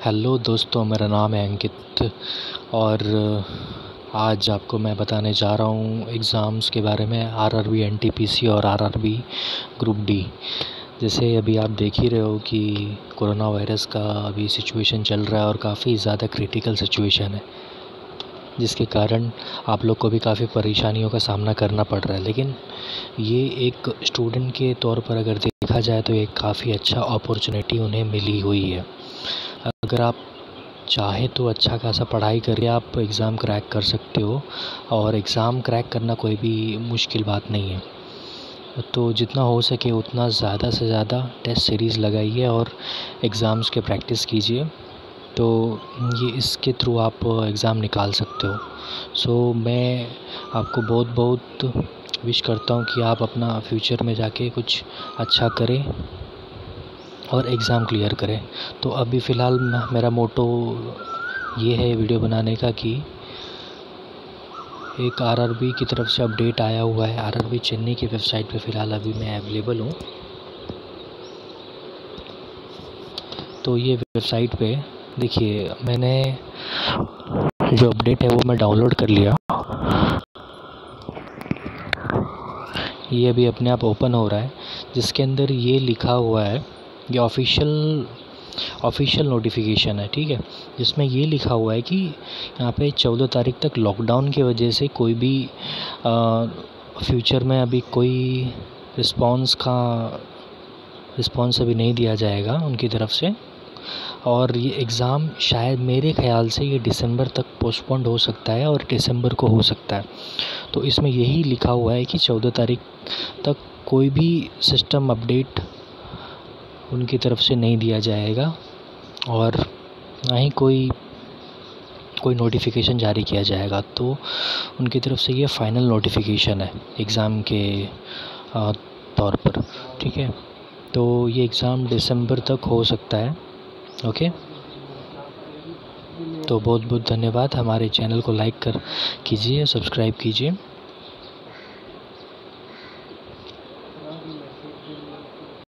Hello दोस्तों, मेरा नाम है अंकित और आज आपको मैं बताने जा रहा हूँ एग्ज़ाम्स के बारे में आरआरबी एनटीपीसी और आरआरबी ग्रुप डी जैसे अभी आप देख ही रहे हो कि कोरोना वायरस का अभी सिचुएशन चल रहा है और काफ़ी ज़्यादा क्रिटिकल सिचुएशन है, जिसके कारण आप लोग को भी काफ़ी परेशानियों का सामना करना पड़ रहा है। लेकिन ये एक स्टूडेंट के तौर पर अगर देखा जाए तो एक काफ़ी अच्छा अपॉर्चुनिटी उन्हें मिली हुई है। अगर आप चाहें तो अच्छा खासा पढ़ाई करके आप एग्ज़ाम क्रैक कर सकते हो और एग्ज़ाम क्रैक करना कोई भी मुश्किल बात नहीं है। तो जितना हो सके उतना ज़्यादा से ज़्यादा टेस्ट सीरीज़ लगाइए और एग्ज़ाम्स के प्रैक्टिस कीजिए। तो ये इसके थ्रू आप एग्ज़ाम निकाल सकते हो। सो मैं आपको बहुत बहुत विश करता हूँ कि आप अपना फ्यूचर में जाके कुछ अच्छा करें। और एग्ज़ाम क्लियर करें। तो अभी फ़िलहाल मेरा मोटो ये है वीडियो बनाने का कि एक आरआरबी की तरफ़ से अपडेट आया हुआ है। आरआरबी चेन्नई की वेबसाइट पे फ़िलहाल अभी मैं अवेलेबल हूँ। तो ये वेबसाइट पे देखिए, मैंने जो अपडेट है वो मैं डाउनलोड कर लिया। ये अभी अपने आप ओपन हो रहा है। जिसके अंदर ये लिखा हुआ है ये ऑफिशियल ऑफिशियल नोटिफिकेशन है, ठीक है? जिसमें ये लिखा हुआ है कि यहाँ पे चौदह तारीख तक लॉकडाउन की वजह से कोई भी फ्यूचर में अभी कोई रिस्पॉन्स का रिस्पॉन्स अभी नहीं दिया जाएगा उनकी तरफ़ से। और ये एग्ज़ाम शायद मेरे ख़्याल से ये दिसंबर तक पोस्टपोन्ड हो सकता है और दिसंबर को हो सकता है। तो इसमें यही लिखा हुआ है कि चौदह तारीख तक कोई भी सिस्टम अपडेट उनकी तरफ़ से नहीं दिया जाएगा और ना ही कोई कोई नोटिफिकेशन जारी किया जाएगा। तो उनकी तरफ़ से ये फ़ाइनल नोटिफिकेशन है एग्ज़ाम के तौर पर, ठीक है? तो ये एग्ज़ाम दिसंबर तक हो सकता है ओके तो बहुत बहुत धन्यवाद। हमारे चैनल को लाइक कर कीजिए सब्सक्राइब कीजिए।